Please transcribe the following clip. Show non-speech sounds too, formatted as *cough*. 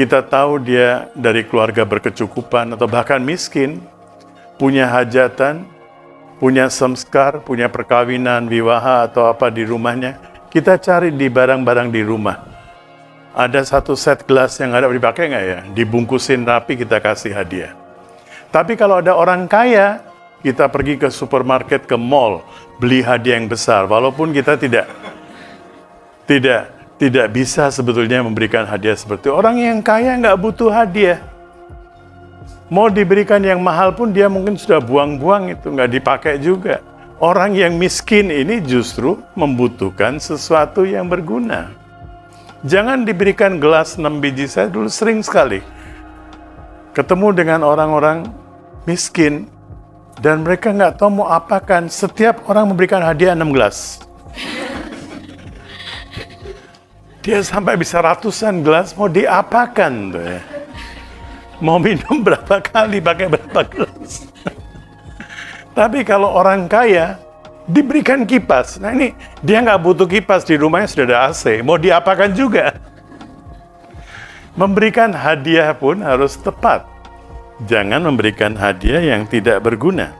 kita tahu dia dari keluarga berkecukupan atau bahkan miskin, punya hajatan, punya samskar, punya perkawinan, wiwaha atau apa di rumahnya, kita cari di barang-barang di rumah. Ada satu set gelas yang ada dipakai nggak ya? Dibungkusin rapi kita kasih hadiah. Tapi kalau ada orang kaya, kita pergi ke supermarket, ke mall, beli hadiah yang besar, walaupun kita tidak tidak tidak bisa sebetulnya memberikan hadiah seperti orang yang kaya nggak butuh hadiah. Mau diberikan yang mahal pun dia mungkin sudah buang-buang itu nggak dipakai juga. Orang yang miskin ini justru membutuhkan sesuatu yang berguna. Jangan diberikan gelas 6 biji saya dulu sering sekali ketemu dengan orang-orang miskin dan mereka nggak tahu mau apakan. Setiap orang memberikan hadiah 6 gelas. Dia sampai bisa ratusan gelas mau diapakan tuh ya mau minum *laughs* berapa kali, pakai berapa gelas. *laughs* Tapi kalau orang kaya, diberikan kipas. Nah ini, dia nggak butuh kipas, di rumahnya sudah ada AC. Mau diapakan juga. *laughs* Memberikan hadiah pun harus tepat. Jangan memberikan hadiah yang tidak berguna.